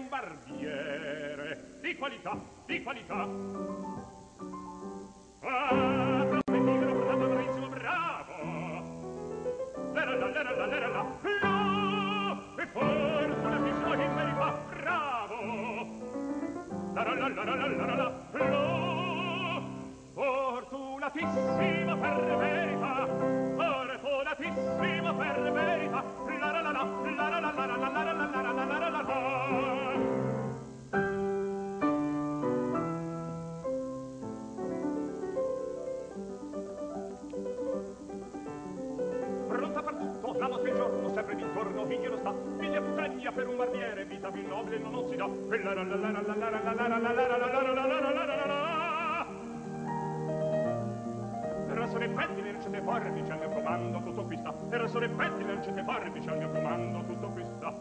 un barbiere di qualità, di qualità. Ah, troppo pigro, bravo, Maurizio, bravo! La la, la la, la la, la E fortuna si sua in verità, bravo! La la, la la, la la, la la la la Fortunatissimo per verità, fortunatissimo per via per un barbiere, vita più nobile non si dà. Era solo pettine, non c'è forbice al mio comando, tutto qui sta. Era solo pettine, non c'è forbice al mio comando, tutto qui sta.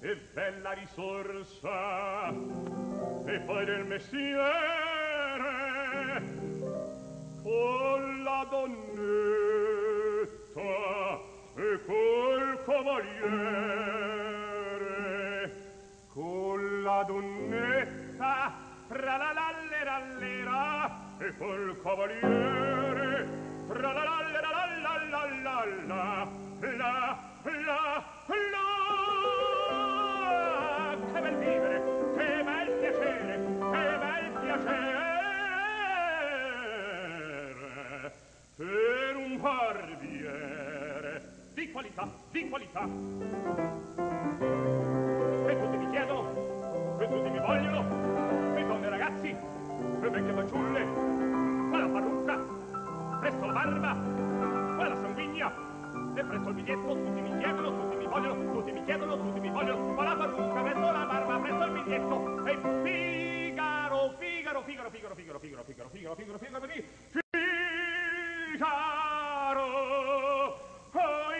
E bella risorsa, e poi del mestiere, con la donna cavaliere con la donnetta tra la lalle rallera e col cavaliere tra la lallera la la la la la la la qualità, di qualità. E tutti mi chiedono, e tutti mi vogliono, e donne e ragazzi, e vecchie fanciulle, qua la parrucca, presto la barba, qua la sanguigna, e presto il biglietto, tutti mi chiedono, tutti mi vogliono, tutti mi chiedono, tutti mi vogliono, qua la parrucca, presto la barba, presto il biglietto, e Figaro, Figaro, Figaro, Figaro, Figaro, Figaro, Figaro, Figaro, Figaro, Figaro, Figaro, Figaro, caro oi me me che furia oi me che furia uno alla volta per carità per carità per carità uno alla volta uno alla volta uno alla volta per carità Figaro son qua sì Figaro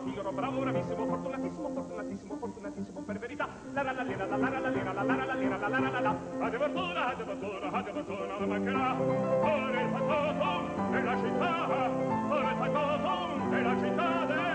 apro, Figaro, bravo, bravissimo, fortunatissimo, fortunatissimo, fortunatissimo, per verità. La la la lera, la la la lera, la la la lera, la la la la. Ade fortuna, ade fortuna, ade fortuna, la mancherà. Ora il fattotum della città, ora il fattotum della città, della